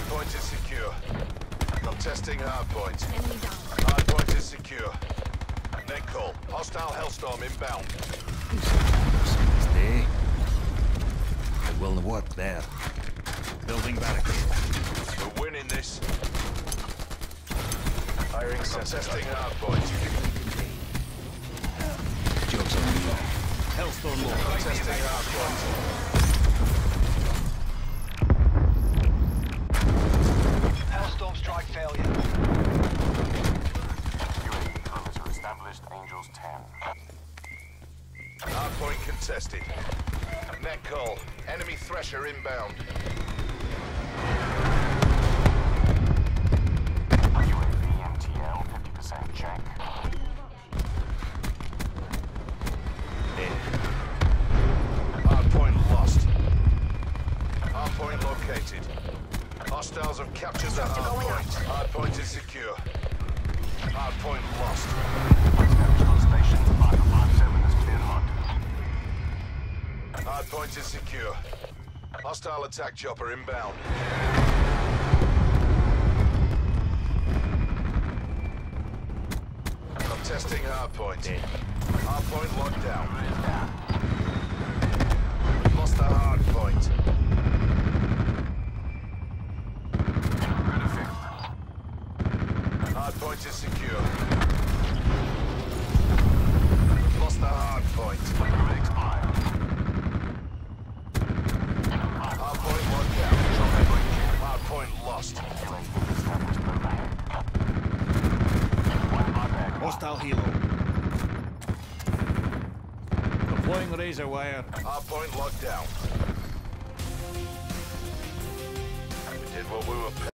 Hardpoint is secure. Contesting hardpoint. Enemy down. Hardpoint is secure. Net call. Hostile Hellstorm inbound. Stay. It will work there. Building barricade. We're winning this. Firing Contesting hardpoint. Joke's on you. Hellstorm low. Contesting hardpoint. 10. Hardpoint contested. Net call. Enemy Thresher inbound. UAV MTL 50% check. Hardpoint lost. Hardpoint located. Hostiles have captured the hardpoint. Hardpoint is secure. Hardpoint lost. Hardpoint is secure. Hostile attack chopper inbound. Contesting hardpoint. Hardpoint locked down. We've lost the hardpoint. Hardpoint is secure. We've lost the hardpoint. Hardpoint locked down. Hardpoint lost. UAV established overhead. One buyback. Hostile helo. Deploying razor wire. Hardpoint locked down. We did what we were